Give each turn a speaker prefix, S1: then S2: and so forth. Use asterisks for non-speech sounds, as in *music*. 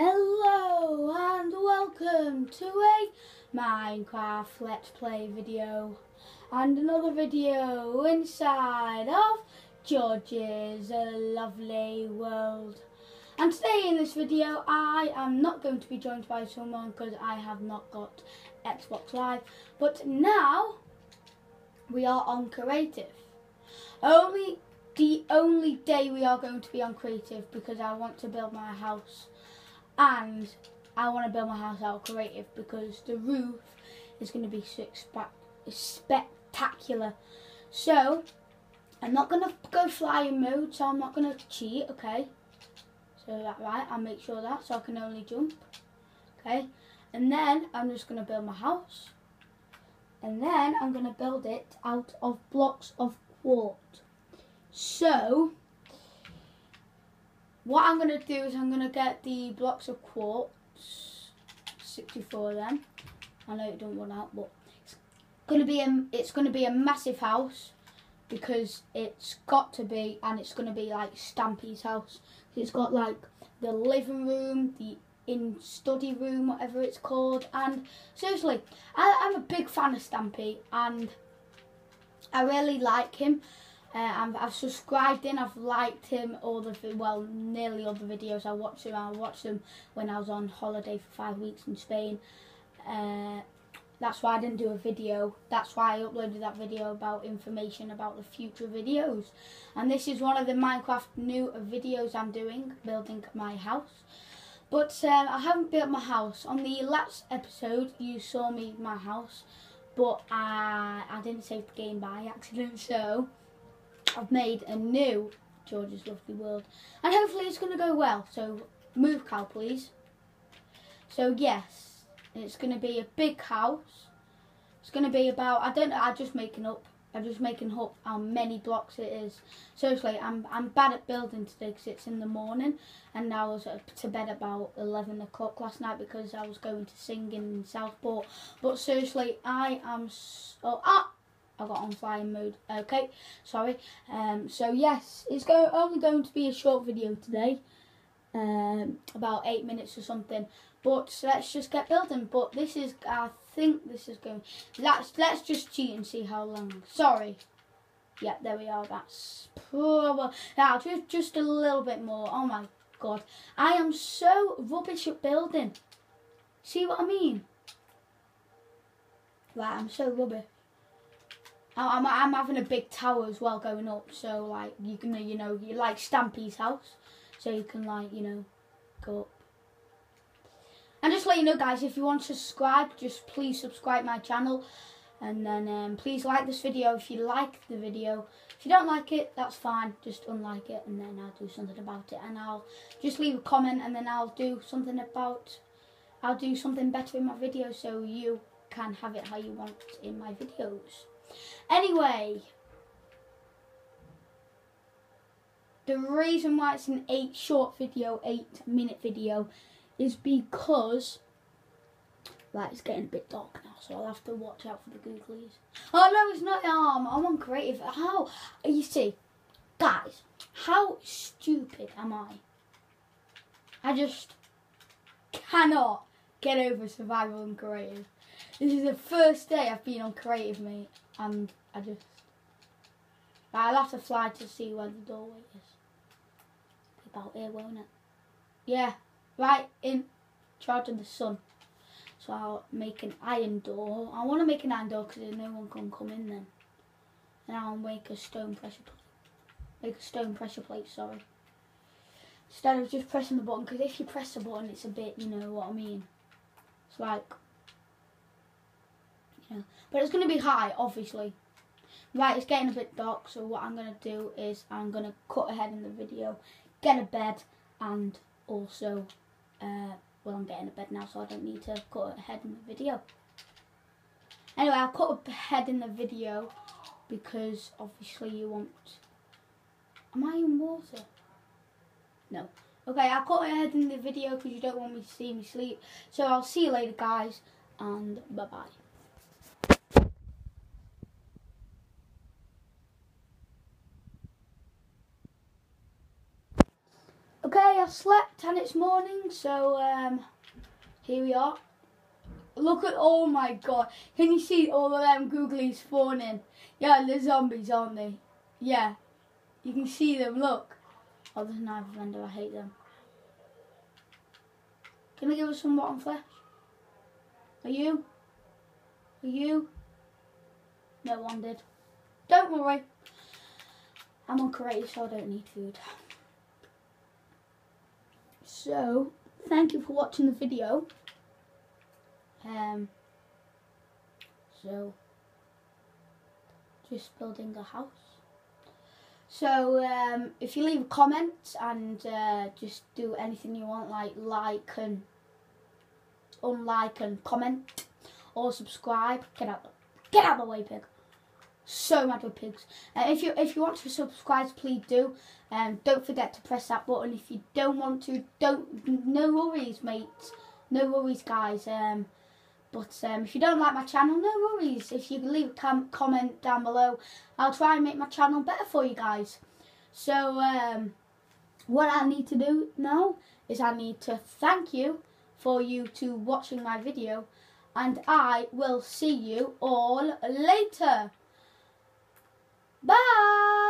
S1: Hello and welcome to a Minecraft Let's Play video and another video inside of George's lovely world. And today in this video I am not going to be joined by someone because I have not got Xbox Live but now we are on creative. Only the only day we are going to be on creative because I want to build my house and I want to build my house out creative because the roof is going to be spectacular. So I'm not going to go flying mode, so I'm not going to cheat, okay? So that right, I'll make sure that so I can only jump, okay? And then I'm just going to build my house, and then I'm going to build it out of blocks of quartz. So what I'm going to do is I'm going to get the blocks of quartz, 64 of them. I know it don't run out, but it's going to be a, it's going to be a massive house because it's got to be, and it's going to be like Stampy's house. It's got like the living room, the in study room, whatever it's called. And seriously, I, I'm a big fan of Stampy, and I really like him. Uh, I've subscribed in, I've liked him all the well, nearly all the videos I watched him. I watched them when I was on holiday for five weeks in Spain. Uh, that's why I didn't do a video. That's why I uploaded that video about information about the future videos. And this is one of the Minecraft new videos I'm doing, building my house. But um, I haven't built my house. On the last episode, you saw me my house, but I I didn't save the game by accident, *laughs* so I've made a new George's Lovely World. And hopefully it's going to go well. So move cow please. So yes, it's going to be a big house. It's going to be about, I don't know, I'm just making up. I'm just making up how many blocks it is. Seriously, I'm I'm bad at building today because it's in the morning, and I was to bed about 11 o'clock last night because I was going to sing in Southport. But seriously, I am so ah I got on flying mode. Okay, sorry. Um, so yes, it's go only going to be a short video today, um, about eight minutes or something. But let's just get building. But this is, I think this is going. Let's let's just cheat and see how long. Sorry. Yeah, there we are. That's probably now just just a little bit more. Oh my god, I am so rubbish at building. See what I mean? Right, I'm so rubbish. I'm, I'm having a big tower as well going up, so like you can, you know, you like Stampy's house, so you can like, you know, go up. And just let you know, guys, if you want to subscribe, just please subscribe my channel, and then um, please like this video if you like the video. If you don't like it, that's fine. Just unlike it, and then I'll do something about it, and I'll just leave a comment, and then I'll do something about. I'll do something better in my video, so you can have it how you want in my videos. Anyway, the reason why it's an eight short video, eight minute video, is because like it's getting a bit dark now, so I'll have to watch out for the googlies. Oh no, it's not arm. I'm on creative. How you see, guys? How stupid am I? I just cannot get over survival and creative. This is the first day I've been on creative, mate and I just I'll have to fly to see where the doorway is. About here, won't it? Yeah, right in charge of the sun. So I'll make an iron door. I want to make an iron door because no one can come in then. And I'll make a stone pressure plate. Make a stone pressure plate, sorry. Instead of just pressing the button, because if you press the button, it's a bit, you know what I mean. It's like But it's going to be high, obviously. Right, it's getting a bit dark, so what I'm going to do is I'm going to cut ahead in the video, get a bed, and also, uh, well, I'm getting a bed now, so I don't need to cut ahead in the video. Anyway, I'll cut ahead in the video because obviously you want... Am I in water? No. Okay, I'll cut ahead in the video because you don't want me to see me sleep. So I'll see you later, guys, and bye-bye. Okay, I slept and it's morning, so um, here we are. Look at, oh my god, can you see all of them googlies spawning? Yeah, they're zombies, aren't they? Yeah, you can see them, look. Oh, there's knife vendor, I hate them. Can I give us some rotten flesh? Are you? Are you? No one did. Don't worry. I'm on creative, so I don't need food. So, thank you for watching the video. Um, so, just building a house. So, um, if you leave a comment and uh, just do anything you want, like like and unlike and comment or subscribe, get out, get out of the way, pig so mad with pigs. Uh, if you if you want to subscribe, please do. Um, don't forget to press that button. If you don't want to, don't. No worries, mates. No worries, guys. Um, but um, if you don't like my channel, no worries. If you leave a com comment down below, I'll try and make my channel better for you guys. So um, what I need to do now is I need to thank you for you to watching my video, and I will see you all later. Bye!